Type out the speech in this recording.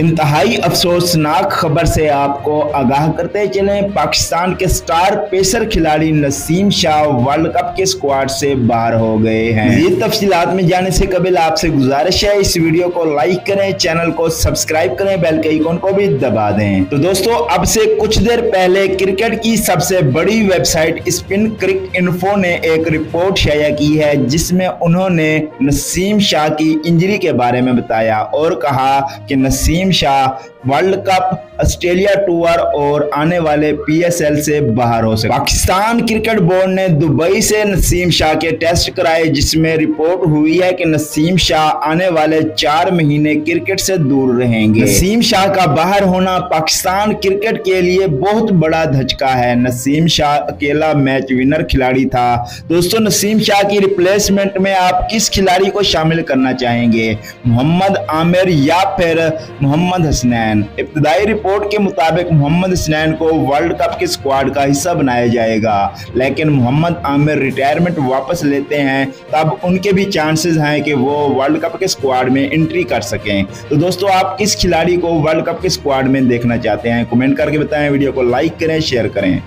इंतहाई अफसोसनाक खबर से आपको आगाह करते चले पाकिस्तान के स्टार पेसर खिलाड़ी नसीम शाह वर्ल्ड कप के स्क्वाड से बाहर हो गए हैं। ये तफसीलात में जाने से कबिल आपसे गुजारिश है, इस वीडियो को लाइक करें, चैनल को सब्सक्राइब करें, बेल के आइकन को भी दबा दें। तो दोस्तों, अब से कुछ देर पहले क्रिकेट की सबसे बड़ी वेबसाइट स्पिन क्रिक इन्फो ने एक रिपोर्ट शाया की है, जिसमें उन्होंने नसीम शाह की इंजरी के बारे में बताया और कहा कि Naseem Shah world cup Australia tour और आने वाले पीएसएल से बाहर हो सके। पाकिस्तान क्रिकेट बोर्ड ने दुबई से नसीम शाह के टेस्ट कराए, जिसमें रिपोर्ट हुई है कि नसीम शाह आने वाले चार महीने क्रिकेट से दूर रहेंगे। नसीम शाह का बाहर होना पाकिस्तान क्रिकेट के लिए बहुत बड़ा धचका है। नसीम शाह अकेला मैच विनर खिलाड़ी था। दोस्तों, नसीम शाह की रिप्लेसमेंट में आप किस खिलाड़ी को शामिल करना चाहेंगे? मोहम्मद आमिर या फिर मोहम्मद हसनैन? इब्तदाई रिपोर्ट के मुताबिक मोहम्मद स्नैन को वर्ल्ड कप के स्क्वाड का हिस्सा बनाया जाएगा। लेकिन मोहम्मद आमिर रिटायरमेंट वापस लेते हैं, तब उनके भी चांसेस हैं कि वो वर्ल्ड कप के स्क्वाड में एंट्री कर सकें। तो दोस्तों, आप किस खिलाड़ी को वर्ल्ड कप के स्क्वाड में देखना चाहते हैं? कमेंट करके बताएँ, वीडियो को लाइक करें शेयर करें।